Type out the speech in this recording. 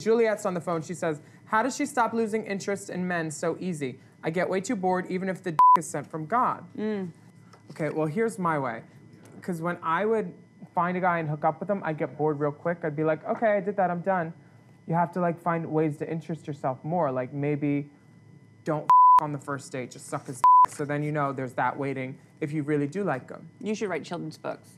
Juliet's on the phone. She says, How does she stop losing interest in men so easy? I get way too bored, even if the is sent from God. Mm. Okay, well, here's my way. Because when I would find a guy and hook up with him, I'd get bored real quick. I'd be like, okay, I did that, I'm done. You have to like find ways to interest yourself more. Like maybe don't on the first date, just suck his so then you know there's that waiting if you really do like them. You should write children's books.